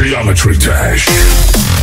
Geometry Dash.